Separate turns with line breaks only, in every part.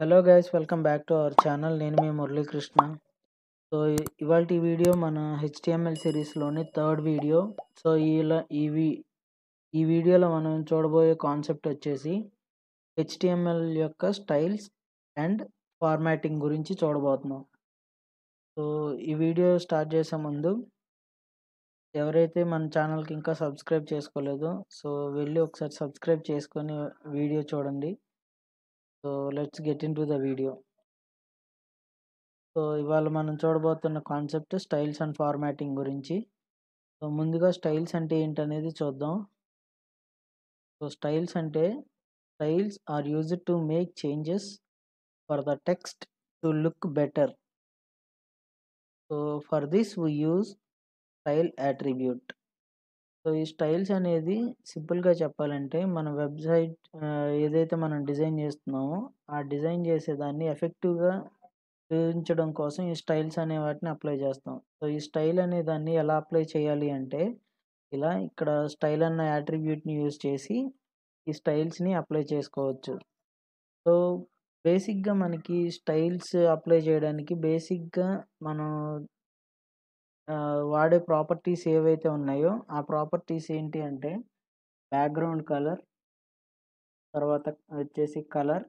Hello guys welcome back to our channel నేను మీ Muralikrishna. So ఇవాళ వీడియో మన హెచ్టిఎంఎల్ సిరీస్లోని థర్డ్ వీడియో సో ఇలా ఈ వీ- ఈ వీడియోలో మనం చూడబోయే కాన్సెప్ట్ వచ్చేసి హెచ్టిఎంఎల్ యొక్క స్టైల్స్ అండ్ ఫార్మాటింగ్ గురించి చూడబోతున్నాం. సో ఈ వీడియో స్టార్ట్ చేసే ముందు ఎవరైతే మన ఛానల్కి ఇంకా సబ్స్క్రైబ్ చేసుకోలేదో సో వెళ్ళి ఒకసారి సబ్స్క్రైబ్ చేసుకొని వీడియో చూడండి. So let's get in to the video so ఇవాళ మనం చూడబోతున్న కాన్సెప్ట్ స్టైల్స్ అండ్ ఫార్మాటింగ్ గురించి. సో ముందుగా స్టైల్స్ అంటే ఏంటనేది చూద్దాం. సో స్టైల్స్ అంటే styles are used to make changes for the text to look better so for this we use style attribute so ఈ స్టైల్స్ అనేది సింపుల్గా చెప్పాలంటే మన వెబ్సైట్ ఏదైతే మనం డిజైన్ చేస్తున్నామో ఆ డిజైన్ చేసేదాన్ని ఎఫెక్టివ్గా చూపించడం కోసం ఈ స్టైల్స్ అనే వాటిని అప్లై చేస్తాం. సో ఈ స్టైల్ అనే దాన్ని ఎలా అప్లై చేయాలి అంటే ఇలా ఇక్కడ స్టైల్ అన్న యాట్రిబ్యూట్ని యూజ్ చేసి ఈ స్టైల్స్ని అప్లై చేసుకోవచ్చు. సో బేసిక్గా మనకి స్టైల్స్ అప్లై చేయడానికి బేసిక్గా మనం వాడే ప్రాపర్టీస్ ఏవైతే ఉన్నాయో ఆ ప్రాపర్టీస్ ఏంటి అంటే బ్యాక్గ్రౌండ్ కలర్ తర్వాత వచ్చేసి కలర్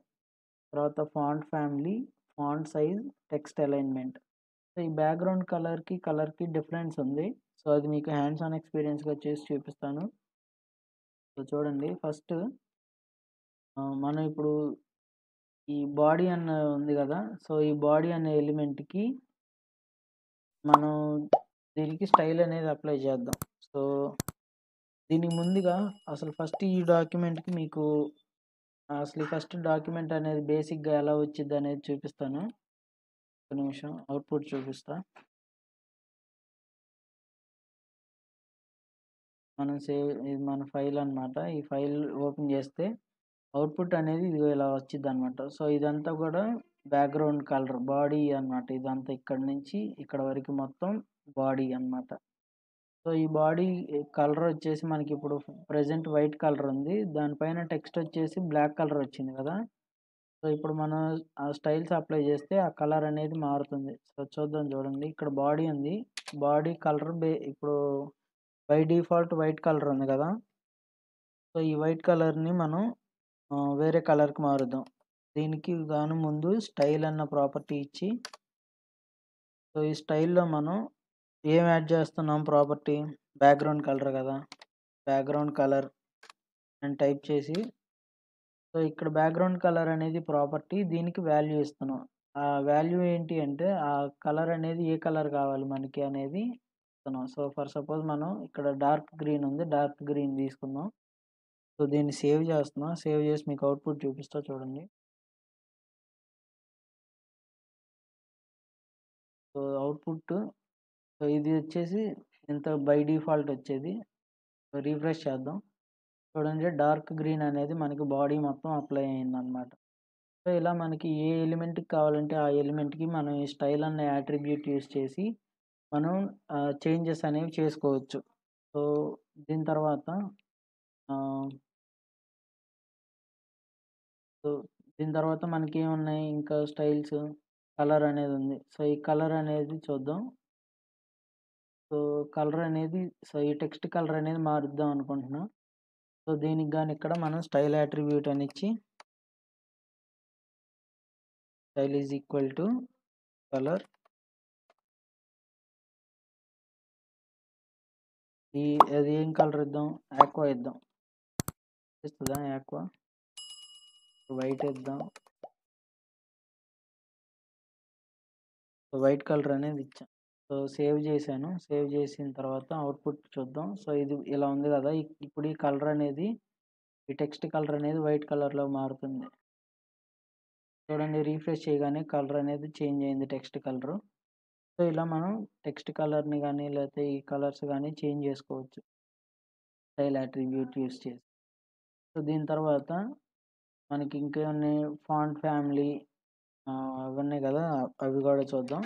తర్వాత font family font size text alignment. So ఈ బ్యాక్గ్రౌండ్ కలర్కి కలర్కి డిఫరెన్స్ ఉంది. సో అది మీకు హ్యాండ్స్ ఆన్ ఎక్స్పీరియన్స్గా చేసి చూపిస్తాను. సో చూడండి. ఫస్ట్ మనం ఇప్పుడు ఈ బాడీ అన్న ఉంది కదా! సో ఈ బాడీ అనే ఎలిమెంట్కి మనం దీనికి స్టైల్ అనేది అప్లై చేద్దాం. సో దీనికి ముందుగా అసలు ఫస్ట్ ఈ డాక్యుమెంట్కి మీకు అసలు ఫస్ట్ డాక్యుమెంట్ అనేది బేసిక్గా ఎలా వచ్చింది అనేది చూపిస్తాను. ఒక నిమిషం అవుట్పుట్ చూపిస్తా. మనం సేవ్ ఇది మన ఫైల్ అనమాట ఈ ఫైల్ ఓపెన్ చేస్తే అవుట్పుట్ అనేది ఇది ఇలా వచ్చింది అనమాట సో ఇదంతా కూడా బ్యాక్గ్రౌండ్ కలర్ బాడీ అన్నమాట. ఇదంతా ఇక్కడ నుంచి ఇక్కడ వరకు మొత్తం బాడీ అన్నమాట. సో ఈ బాడీ కలర్ వచ్చేసి మనకి ఇప్పుడు ప్రజెంట్ వైట్ కలర్ ఉంది. దానిపైన టెక్స్ట్ వచ్చేసి బ్లాక్ కలర్ వచ్చింది కదా. సో ఇప్పుడు మనం ఆ స్టైల్స్ అప్లై చేస్తే ఆ కలర్ అనేది మారుతుంది. సో చూద్దాం చూడండి. ఇక్కడ బాడీ ఉంది. బాడీ కలర్ బే ఇప్పుడు బై డిఫాల్ట్ వైట్ కలర్ ఉంది కదా. సో ఈ వైట్ కలర్ని మనం వేరే కలర్కి మారుద్దాం. దీనికి గాను ముందు స్టైల్ అన్న ప్రాపర్టీ ఇచ్చి సో ఈ స్టైల్లో మనం ఏం యాడ్ చేస్తున్నాం ప్రాపర్టీ? బ్యాక్గ్రౌండ్ కలర్ కదా. బ్యాక్గ్రౌండ్ కలర్ అని టైప్ చేసి సో ఇక్కడ బ్యాక్గ్రౌండ్ కలర్ అనేది ప్రాపర్టీ దీనికి వాల్యూ ఇస్తున్నాం. ఆ వాల్యూ ఏంటి అంటే ఆ కలర్ అనేది ఏ కలర్ కావాలి మనకి అనేది ఇస్తున్నాం. సో ఫర్ సపోజ్ మనం ఇక్కడ డార్క్ గ్రీన్ ఉంది డార్క్ గ్రీన్ తీసుకుందాం. సో దీన్ని సేవ్ చేస్తున్నాం. సేవ్ చేసి మీకు అవుట్పుట్ చూపిస్తా చూడండి. సో అవుట్పుట్ సో ఇది వచ్చేసి ఇంత బై డిఫాల్ట్ వచ్చేది. రీఫ్రెష్ చేద్దాం. చూడండి డార్క్ గ్రీన్ అనేది మనకి బాడీ మొత్తం అప్లై అయిందనమాట. సో ఇలా మనకి ఏ ఎలిమెంట్కి కావాలంటే ఆ ఎలిమెంట్కి మనం ఈ స్టైల్ అన్న యాట్రిబ్యూట్ యూస్ చేసి మనం చేంజెస్ అనేవి చేసుకోవచ్చు. సో దీని తర్వాత సో దీని తర్వాత మనకి ఏమున్నాయి? ఇంకా స్టైల్స్ కలర్ అనేది ఉంది. సో ఈ కలర్ అనేది చూద్దాం. సో కలర్ అనేది సో ఈ టెక్స్ట్ కలర్ అనేది మారుద్దాం అనుకుంటున్నాం. సో దీనికి కానీ ఇక్కడ మనం స్టైల్ యాట్రిబ్యూట్ అని ఇచ్చి style is equal to colour. ఈ అది ఏం కలర్ ఇద్దాం? ఆక్వా ఇద్దాం. ఇస్తుందా ఆక్వా? వైట్ ఇద్దాం. వైట్ కలర్ అనేది ఇచ్చాం. సో సేవ్ చేశాను. సేవ్ చేసిన తర్వాత అవుట్పుట్ చూద్దాం. సో ఇది ఇలా ఉంది కదా! ఇప్పుడు ఈ కలర్ అనేది ఈ టెక్స్ట్ కలర్ అనేది వైట్ కలర్లో మారుతుంది. చూడండి రీఫ్రెష్ చేయగానే కలర్ అనేది చేంజ్ అయింది టెక్స్ట్ కలర్. సో ఇలా మనం టెక్స్ట్ కలర్ని కానీ లేకపోతే ఈ కలర్స్ కానీ చేంజ్ చేసుకోవచ్చు. స్టైల్ అట్రిబ్యూట్ యూస్ చేసి. సో దీని తర్వాత మనకి ఇంకేమన్నా ఫాంట్ ఫ్యామిలీ అవి ఉన్నాయి కదా! అవి కూడా చూద్దాం.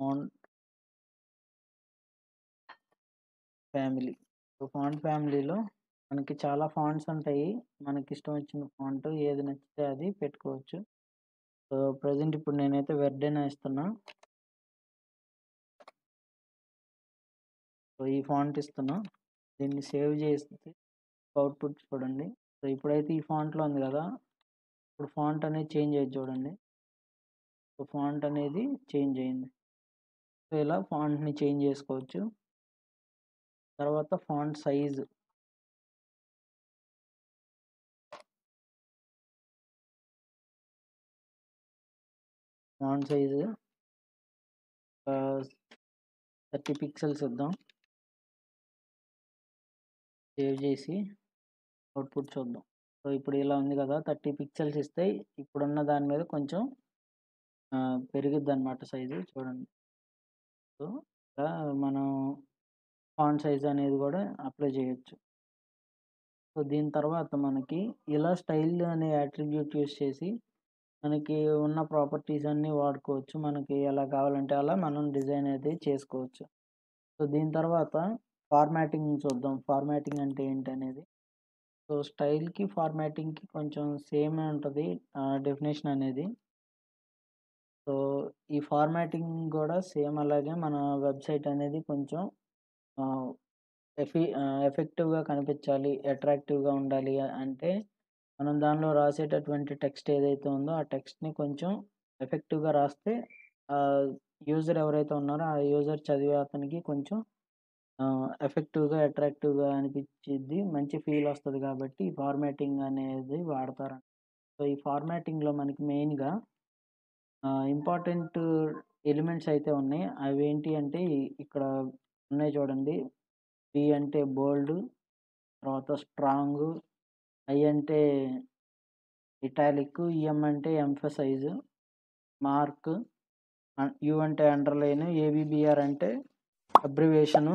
ఫాంట్ ఫ్యామిలీ ఫాంట్ ఫ్యామిలీలో మనకి చాలా ఫాంట్స్ ఉంటాయి. మనకి ఇష్టం వచ్చిన ఫాంట్ ఏది నచ్చితే అది పెట్టుకోవచ్చు. సో, ప్రజెంట్ ఇప్పుడు నేనైతే వెర్డెన్ ఇస్తున్నా. సో, ఈ ఫాంట్ ఇస్తున్నా. దీన్ని సేవ్ చేసి అవుట్‌పుట్ చూడండి. సో, ఇప్పుడైతే ఈ ఫాంట్‌లో ఉంది కదా ఇప్పుడు ఫాంట్ అనేది చేంజ్ అయ్యిద్ది చూడండి. సో, ఫాంట్ అనేది చేంజ్ అయింది. సో, ఇలా ఫాంట్‌ని చేంజ్ చేసుకోవచ్చు. తర్వాత font size. Font size thirty pixels ఇద్దాం. సేవ్ చేసి అవుట్‌పుట్ చూద్దాం. సో, ఇప్పుడు ఇలా ఉంది కదా థర్టీ పిక్సెల్స్ ఇస్తే ఇప్పుడున్న దాని మీద కొంచెం పెరిగిద్ది అనమాట సైజు చూడండి. సో, ఇలా మనం ఫాంట్ సైజ్ అనేది కూడా అప్లై చేయొచ్చు. సో, దీని తర్వాత మనకి ఇలా స్టైల్ అనే యాట్రిబ్యూట్ యూస్ చేసి మనకి ఉన్న ప్రాపర్టీస్ అన్నీ వాడుకోవచ్చు. మనకి ఎలా కావాలంటే అలా మనం డిజైన్ అయితే చేసుకోవచ్చు. సో, దీని తర్వాత ఫార్మాటింగ్ చూద్దాం. ఫార్మాటింగ్ అంటే ఏంటి అనేది సో, స్టైల్‌కి, ఫార్మాటింగ్‌కి కొంచెం సేమే ఉంటుంది డెఫినేషన్ అనేది. సో, ఈ ఫార్మాటింగ్ గూడా సేమ్ అలాగే మన వెబ్‌సైట్ అనేది కొంచెం ఆహ్, ఎఫి ఆహ్, ఎఫెక్టివ్‌గా కనిపించాలి, అట్రాక్టివ్‌గా ఉండాలి అంటే మనం దానిలో రాసేటటువంటి టెక్స్ట్ ఏదైతే ఉందో ఆ టెక్స్ట్‌ని కొంచెం ఎఫెక్టివ్‌గా రాస్తే ఆహ్, యూజర్ ఎవరైతే ఉన్నారో ఆ యూజర్ చదివే అతనికి కొంచెం ఆహ్, ఎఫెక్టివ్‌గా, అట్రాక్టివ్‌గా అనిపిచ్చిద్ది. మంచి ఫీల్ వస్తుంది కాబట్టి ఈ ఫార్మాటింగ్ అనేది వాడతారు. సో, ఈ ఫార్మాటింగ్‌లో మనకి మెయిన్‌గా ఇంపార్టెంట్ ఎలిమెంట్స్ అయితే ఉన్నాయి. అవి ఏంటి అంటే ఇక్కడ ఉన్నాయి చూడండి. బి అంటే బోల్డ్, తర్వాత స్ట్రాంగ్, ఐ అంటే ఇటాలిక్, ఈఎం అంటే ఎంఫసైజ్, మార్క్, యు అంటే అండర్‌లైన్, ఏబీబీఆర్ అంటే అబ్రివేషను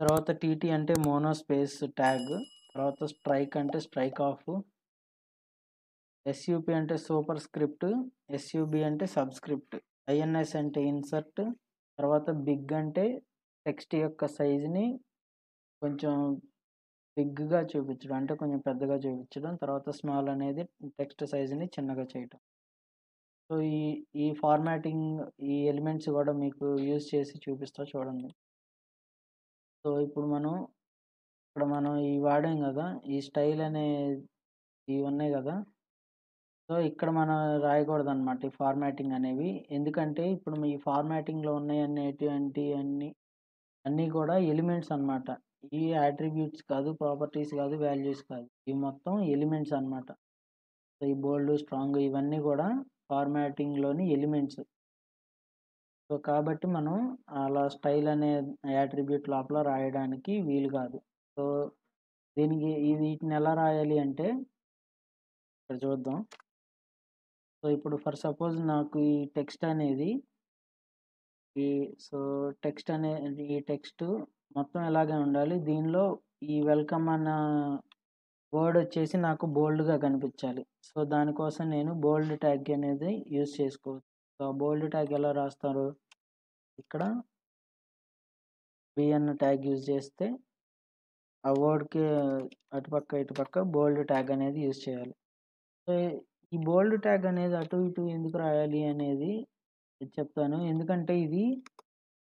తర్వాత టీటీ అంటే మోనో స్పేస్ ట్యాగ్. తర్వాత స్ట్రైక్ అంటే స్ట్రైక్ ఆఫ్. ఎస్యూపి అంటే సూపర్ స్క్రిప్ట్, ఎస్యూబి అంటే సబ్‌స్క్రిప్ట్, ఐఎన్ఎస్ అంటే ఇన్సర్ట్, తర్వాత బిగ్ అంటే టెక్స్ట్ యొక్క సైజ్‌ని కొంచెం బిగ్‌గా చూపించడం. అంటే కొంచెం పెద్దగా చూపించడం. తర్వాత స్మాల్ అనేది టెక్స్ట్ సైజ్‌ని చిన్నగా చేయటం. సో, ఈ ఈ ఫార్మాటింగ్ ఈ ఎలిమెంట్స్ కూడా మీకు యూజ్ చేసి చూపిస్తా చూడండి. సో, ఇప్పుడు మనం ఇక్కడ మనం ఇవి వాడాం కదా ఈ స్టైల్ అనే ఇవి ఉన్నాయి కదా సో, ఇక్కడ మనం రాయకూడదనమాట ఈ ఫార్మాటింగ్ అనేవి. ఎందుకంటే ఇప్పుడు ఈ ఫార్మాటింగ్‌లో ఉన్నయనేటివంటియన్నీ అన్నీ కూడా ఎలిమెంట్స్ అనమాట. ఈ అట్రిబ్యూట్స్ కాదు, ప్రాపర్టీస్ కాదు, వాల్యూస్ కాదు. ఇవి మొత్తం ఎలిమెంట్స్ అనమాట. సో, ఈ బోల్డ్, స్ట్రాంగ్ ఇవన్నీ కూడా ఫార్మాటింగ్‌లోని ఎలిమెంట్స్. సో, కాబట్టి మనం అలా స్టైల్ అనే యాట్రిబ్యూట్ లోపల రాయడానికి వీలు కాదు. సో, దీనికి వీటిని ఎలా రాయాలి అంటే ఇక్కడ చూద్దాం. సో, ఇప్పుడు ఫర్ సపోజ్ నాకు ఈ టెక్స్ట్ అనేది ఈ సో, టెక్స్ట్ అనే ఈ టెక్స్ట్ మొత్తం ఇలాగే ఉండాలి. దీనిలో ఈ వెల్కమ్ అన్న వర్డ్ వచ్చేసి నాకు బోల్డ్‌గా కనిపించాలి. సో, దానికోసం నేను బోల్డ్ ట్యాగ్ అనేది యూజ్ చేసుకోవచ్చు. సో, బోల్డ్ ట్యాగ్ ఎలా రాస్తారు? ఇక్కడ బిఎన్ ట్యాగ్ యూజ్ చేస్తే ఆ వర్డ్‌కి అటుపక్క, ఇటుపక్క బోల్డ్ ట్యాగ్ అనేది యూజ్ చేయాలి. సో, ఈ బోల్డ్ ట్యాగ్ అనేది అటు, ఇటు ఎందుకు రాయాలి అనేది చెప్తాను. ఎందుకంటే ఇది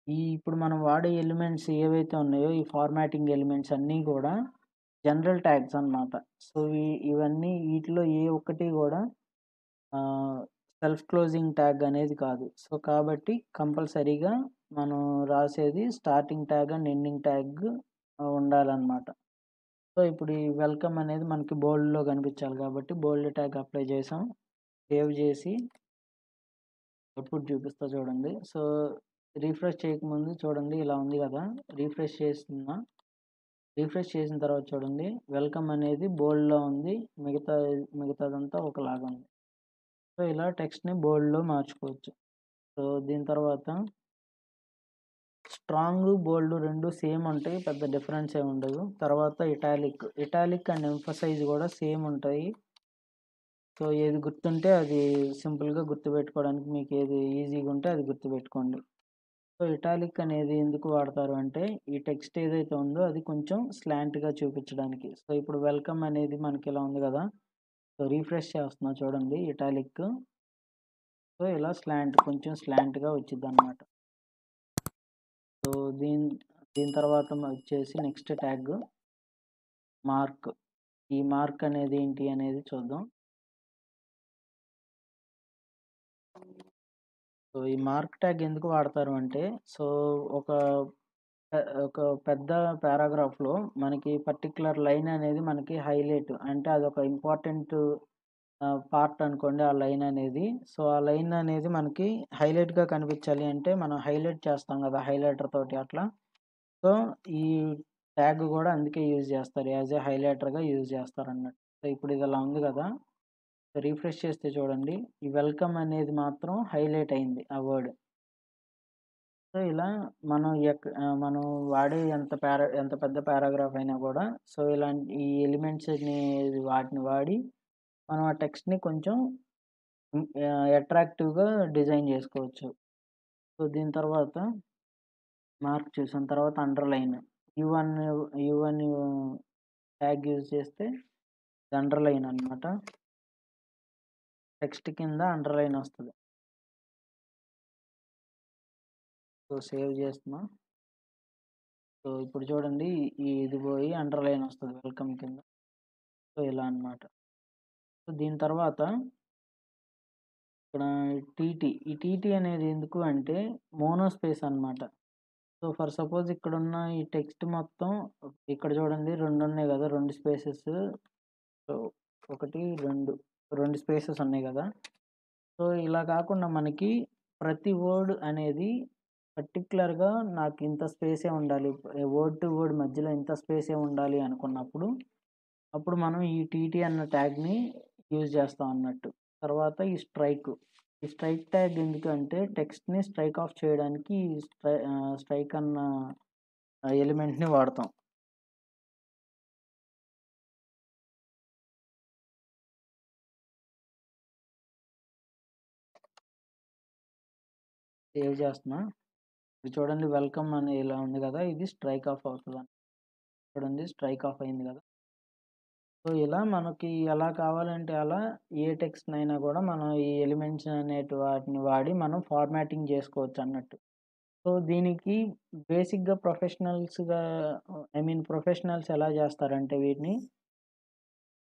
ఈ ఇప్పుడు మనం వాడే ఎలిమెంట్స్ ఏవైతే ఉన్నాయో ఈ ఫార్మాటింగ్ ఎలిమెంట్స్ అన్నీ కూడా జనరల్ ట్యాగ్స్ అనమాట. సో, ఇవన్నీ వీటిలో ఏ ఒక్కటి కూడా సెల్ఫ్ క్లోజింగ్ ట్యాగ్ అనేది కాదు. సో, కాబట్టి కంపల్సరీగా మనం రాసేది starting tag and ending tag ఉండాలన్నమాట సో, ఇప్పుడు ఈ వెల్కమ్ అనేది మనకి బోల్డ్‌లో కనిపించాలి కాబట్టి బోల్డ్ ట్యాగ్ అప్లై చేసాం. సేవ్ చేసి అవుట్‌పుట్ చూపిస్తా చూడండి. సో, రీఫ్రెష్ చేయకముందు చూడండి ఇలా ఉంది కదా రీఫ్రెష్ చేస్తున్నా. రీఫ్రెష్ చేసిన తర్వాత చూడండి వెల్కమ్ అనేది బోల్డ్‌లో ఉంది. మిగతా మిగతాదంతా ఒకలాగా ఉంది. సో, ఇలా టెక్స్ట్‌ని బోల్డ్‌లో మార్చుకోవచ్చు. సో, దీని తర్వాత స్ట్రాంగ్, బోల్డ్ రెండు సేమ్ ఉంటాయి. పెద్ద డిఫరెన్స్ ఏమి ఉండదు. తర్వాత ఇటాలిక్. ఇటాలిక్ అండ్ ఎంఫసైజ్ కూడా సేమ్ ఉంటాయి. సో, ఏది గుర్తుంటే అది సింపుల్‌గా గుర్తుపెట్టుకోవడానికి మీకు ఏది ఈజీగా ఉంటే అది గుర్తుపెట్టుకోండి. సో ఇటాలిక్ అనేది ఎందుకు వాడతారు అంటే ఈ టెక్స్ట్ ఏదైతే ఉందో అది కొంచెం స్లాంట్గా చూపించడానికి సో ఇప్పుడు వెల్కమ్ అనేది మనకి ఇలా ఉంది కదా సో రీఫ్రెష్ చేస్తున్నా చూడండి ఇటాలిక్ సో ఇలా స్లాంట్ కొంచెం స్లాంట్గా వచ్చింది అనమాట సో దీని దీని తర్వాత వచ్చేసి నెక్స్ట్ ట్యాగ్ మార్క్. ఈ మార్క్ అనేది ఏంటి అనేది చూద్దాం. సో ఈ మార్క్ ట్యాగ్ ఎందుకు వాడతారు అంటే సో ఒక ఒక పెద్ద పారాగ్రాఫ్లో మనకి పర్టికులర్ లైన్ అనేది మనకి హైలైట్. అంటే అదొక ఇంపార్టెంట్ పార్ట్ అనుకోండి ఆ లైన్ అనేది. సో ఆ లైన్ అనేది మనకి హైలైట్గా కనిపించాలి అంటే మనం హైలైట్ చేస్తాం కదా హైలైటర్ తోటి అట్లా. సో ఈ ట్యాగ్ కూడా అందుకే యూజ్ చేస్తారు. యాజ్ ఏ హైలైటర్గా యూజ్ చేస్తారు అన్నట్టు. సో ఇప్పుడు ఇది అలా ఉంది కదా. రీఫ్రెష్ చేస్తే చూడండి. ఈ వెల్కమ్ అనేది మాత్రం హైలైట్ అయింది ఆ వర్డ్. సో ఇలా మనం ఎక్ మనం వాడే ఎంత పారా ఎంత పెద్ద పారాగ్రాఫ్ అయినా కూడా సో ఇలాంటి ఈ ఎలిమెంట్స్ని వాటిని వాడి మనం ఆ టెక్స్ట్ని కొంచెం అట్రాక్టివ్గా డిజైన్ చేసుకోవచ్చు. సో దీని తర్వాత మార్క్ చూసిన తర్వాత underline. U one one U one tag use చేస్తే అండర్లైన్ అనమాట టెక్స్ట్ కింద అండర్లైన్ వస్తుంది. సో సేవ్ చేస్తున్నా. సో ఇప్పుడు చూడండి ఇది పోయి అండర్లైన్ వస్తుంది వెల్కమ్ కింద. సో ఇలా అనమాట సో దీని తర్వాత ఇక్కడ టీటీ ఈ టీటీ అనేది ఎందుకు అంటే మోనో స్పేస్ అనమాట సో ఫర్ సపోజ్ ఇక్కడ ఉన్న ఈ టెక్స్ట్ మొత్తం ఇక్కడ చూడండి రెండు ఉన్నాయి కదా రెండు స్పేసెస్. సో ఒకటి రెండు రెండు స్పేసెస్ ఉన్నాయి కదా. సో ఇలా కాకుండా మనకి ప్రతి వర్డ్ అనేది పర్టికులర్గా నాకు ఇంత స్పేసే ఉండాలి. వర్డ్ టు వర్డ్ మధ్యలో ఇంత స్పేసే ఉండాలి అనుకున్నప్పుడు అప్పుడు మనం ఈ టీటీ అన్న ట్యాగ్ని యూజ్ చేస్తాం అన్నట్టు. తర్వాత ఈ స్ట్రైక్. ఈ స్ట్రైక్ ట్యాగ్ ఎందుకంటే టెక్స్ట్ని స్ట్రైక్ ఆఫ్ చేయడానికి స్ట్రై స్ట్రైక్ అన్న ఎలిమెంట్ని వాడతాం. సేవ్ చేస్తున్నా. ఇది చూడండి వెల్కమ్ అని ఇలా ఉంది కదా ఇది స్ట్రైక్ ఆఫ్ అవుతుంది చూడండి స్ట్రైక్ ఆఫ్ అయింది కదా. సో ఇలా మనకి ఎలా కావాలంటే అలా ఏ టెక్స్ట్ అయినా కూడా మనం ఈ ఎలిమెంట్స్ అనేటి వాటిని వాడి మనం ఫార్మాటింగ్ చేసుకోవచ్చు అన్నట్టు. సో దీనికి బేసిక్గా ప్రొఫెషనల్స్గా ఐ మీన్ ప్రొఫెషనల్స్ ఎలా చేస్తారంటే వీటిని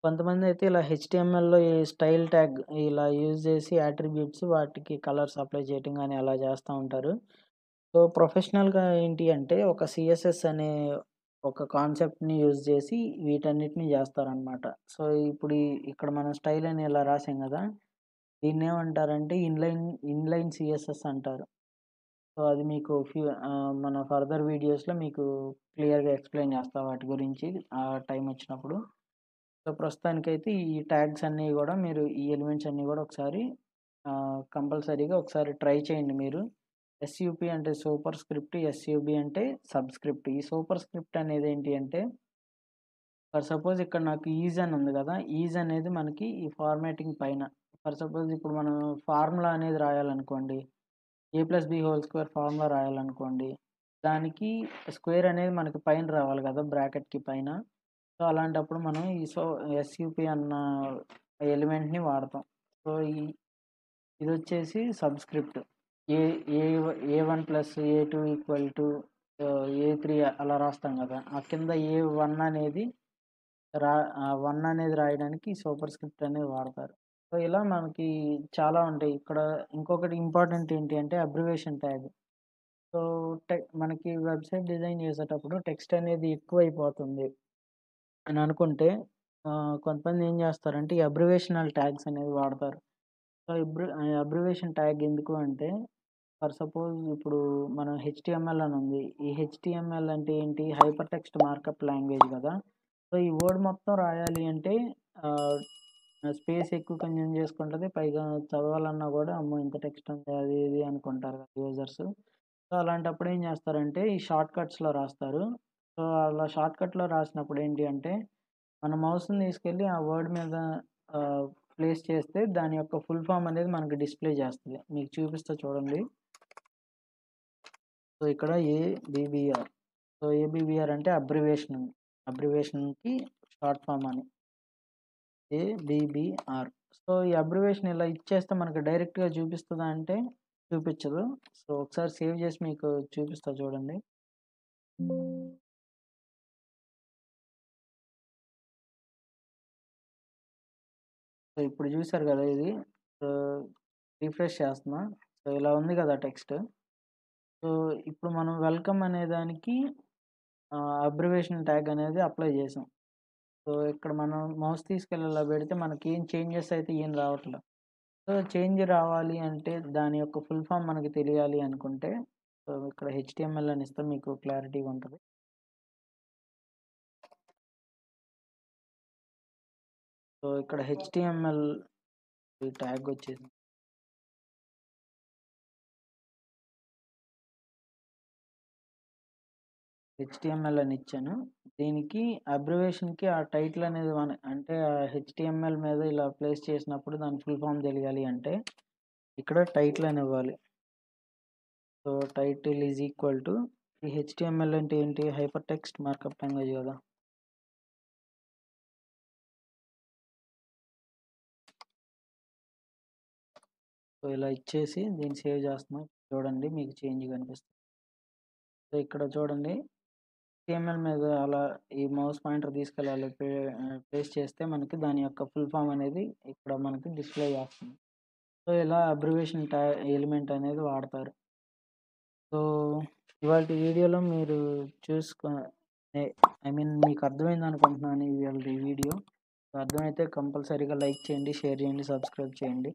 కొంతమంది అయితే ఇలా హెచ్టిఎంఎల్లో ఈ స్టైల్ ట్యాగ్ ఇలా యూజ్ చేసి యాట్రిబ్యూట్స్ వాటికి కలర్స్ అప్లై చేయటం కానీ అలా చేస్తూ ఉంటారు. సో ప్రొఫెషనల్గా ఏంటి అంటే ఒక సిఎస్ఎస్ అనే ఒక కాన్సెప్ట్ని యూజ్ చేసి వీటన్నిటిని చేస్తారనమాట సో ఇప్పుడు ఇక్కడ మనం స్టైల్ అని ఇలా రాసాం కదా దీన్ని ఏమంటారంటే ఇన్లైన్ ఇన్లైన్ సిఎస్ఎస్ అంటారు. సో అది మీకు ఫ్యూ మన ఫర్దర్ వీడియోస్లో మీకు క్లియర్గా ఎక్స్ప్లెయిన్ చేస్తా వాటి గురించి ఆ టైం వచ్చినప్పుడు. సో ప్రస్తుతానికైతే ఈ ట్యాగ్స్ అన్నీ కూడా మీరు ఈ ఎలిమెంట్స్ అన్నీ కూడా ఒకసారి కంపల్సరీగా ఒకసారి ట్రై చేయండి మీరు. ఎస్యూపి అంటే సూపర్ స్క్రిప్ట్ ఎస్యూబి అంటే సబ్స్క్రిప్ట్. ఈ సూపర్ స్క్రిప్ట్ అనేది ఏంటి అంటే ఫర్ సపోజ్ ఇక్కడ నాకు ఈజ్ అని ఉంది కదా ఈజ్ అనేది మనకి ఈ ఫార్మాటింగ్ పైన. ఫర్ సపోజ్ ఇప్పుడు మనం ఫార్ములా అనేది రాయాలనుకోండి A plus B whole square formula రాయాలనుకోండి దానికి స్క్వేర్ అనేది మనకి పైన రావాలి కదా బ్రాకెట్కి పైన. సో అలాంటప్పుడు మనం ఈ సో ఎస్యూపి అన్న ఎలిమెంట్ని వాడతాం. సో ఈ ఇది వచ్చేసి subscript. A A A one plus A two equal to A three అలా రాస్తాం కదా. ఆ కింద ఏ వన్ అనేది రా వన్ అనేది రాయడానికి సూపర్ స్క్రిప్ట్ అనేది వాడతారు. సో ఇలా మనకి చాలా ఉంటాయి. ఇక్కడ ఇంకొకటి ఇంపార్టెంట్ ఏంటి అంటే అబ్రివేషన్ ట్యాగ్ సో టెక్ మనకి వెబ్సైట్ డిజైన్ చేసేటప్పుడు టెక్స్ట్ అనేది ఎక్కువ అయిపోతుంది అని అనుకుంటే కొంతమంది ఏం చేస్తారంటే ఈ అబ్రివేషనల్ ట్యాగ్స్ అనేది వాడతారు. సో అబ్రి అబ్రివేషన్ ట్యాగ్ ఎందుకు అంటే ఫర్ సపోజ్ ఇప్పుడు మనం హెచ్టిఎంఎల్ అని ఉంది. ఈ హెచ్టిఎంఎల్ అంటే ఏంటి? హైపర్ టెక్స్ట్ మార్కప్ లాంగ్వేజ్ కదా. సో ఈ వర్డ్ మొత్తం రాయాలి అంటే స్పేస్ ఎక్కువ కన్జ్యూమ్ చేసుకుంటుంది. పైగా చదవాలన్నా కూడా అమ్మో ఇంత టెక్స్ట్ ఉంది అది ఇది అనుకుంటారు కదా యూజర్స్ సో అలాంటప్పుడు ఏం చేస్తారంటే ఈ షార్ట్ కట్స్లో రాస్తారు. సో అలా షార్ట్ కట్లో రాసినప్పుడు ఏంటి అంటే మన మౌస్ని తీసుకెళ్ళి ఆ వర్డ్ మీద ప్లేస్ చేస్తే దాని యొక్క ఫుల్ ఫామ్ అనేది మనకి డిస్ప్లే చేస్తుంది. మీకు చూపిస్తా చూడండి. సో ఇక్కడ ఏబిబిఆర్ సో ఏబిబిఆర్ అంటే అబ్రివేషన్ అబ్రివేషన్కి షార్ట్ ఫామ్ అని. ఏబిబిఆర్ సో ఈ అబ్రివేషన్ ఇలా ఇచ్చేస్తే మనకు డైరెక్ట్గా చూపిస్తుందా అంటే చూపించదు. సో ఒకసారి సేవ్ చేసి మీకు చూపిస్తా చూడండి. సో ఇప్పుడు చూసారు కదా ఇది. సో రిఫ్రెష్ చేస్తున్నా. సో ఇలా ఉంది కదా టెక్స్ట్. సో ఇప్పుడు మనం వెల్కమ్ అనే దానికి అబ్రివేషన్ ట్యాగ్ అనేది అప్లై చేసాం. సో ఇక్కడ మనం మౌస్ తీసుకెళ్ళి ఇలా పెడితే మనకి ఏం చేంజెస్ అయితే ఏం రావట్లేదు సో చేంజ్ రావాలి అంటే దాని యొక్క ఫుల్ ఫామ్ మనకి తెలియాలి అనుకుంటే సో ఇక్కడ హెచ్టిఎంఎల్ అని ఇస్తే మీకు క్లారిటీగా ఉంటుంది. సో ఇక్కడ హెచ్టిఎంఎల్ ట్యాగ్ వచ్చేసింది. హెచ్టిఎంఎల్ అని ఇచ్చాను. దీనికి అబ్రివేషన్కి ఆ టైటిల్ అనేది మన అంటే ఆ హెచ్టిఎంఎల్ మీద ఇలా ప్లేస్ చేసినప్పుడు దాని ఫుల్ ఫామ్ తెలియాలి అంటే ఇక్కడ టైటిల్ అని ఇవ్వాలి. So title is equal to ఈ హెచ్టిఎంఎల్ అంటే ఏంటి? హైపర్ టెక్స్ట్ మార్కప్ లాంగ్వేజ్ కదా. సో ఇలా ఇచ్చేసి దీన్ని సేవ్ చేస్తున్నాం. చూడండి మీకు చేంజ్ కనిపిస్తుంది. సో ఇక్కడ చూడండి. HTML మీద అలా ఈ మౌస్ పాయింటర్ తీసుకెళ్ళాలి ప్లేస్ చేస్తే మనకి దాని యొక్క ఫుల్ ఫామ్ అనేది ఇక్కడ మనకి డిస్ప్లే చేస్తుంది. సో ఇలా అబ్రివేషన్ టై ఎలిమెంట్ అనేది వాడతారు. సో ఇవాళ వీడియోలో మీరు చూసుకో ఐ మీన్ మీకు అర్థమైంది అనుకుంటున్నాను ఇవాళ వీడియో. అర్థమైతే కంపల్సరీగా లైక్ చేయండి షేర్ చేయండి సబ్స్క్రైబ్ చేయండి.